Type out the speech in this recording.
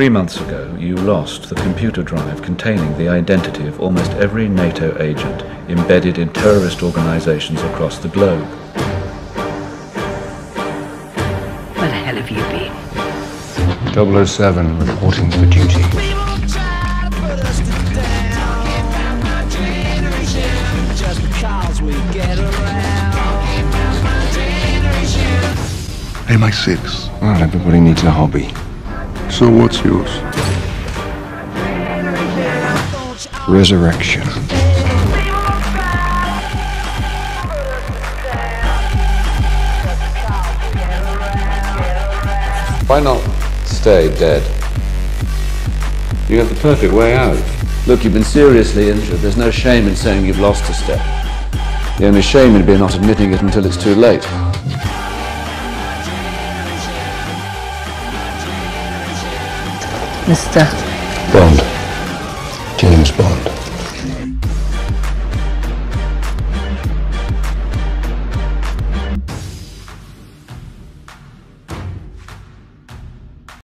Three months ago, you lost the computer drive containing the identity of almost every NATO agent embedded in terrorist organizations across the globe. Where the hell have you been? 007 reporting for duty. MI6. Well, everybody needs a hobby. So what's yours? Resurrection. Why not stay dead? You have the perfect way out. Look, you've been seriously injured. There's no shame in saying you've lost a step. The only shame would be not admitting it until it's too late. 是的。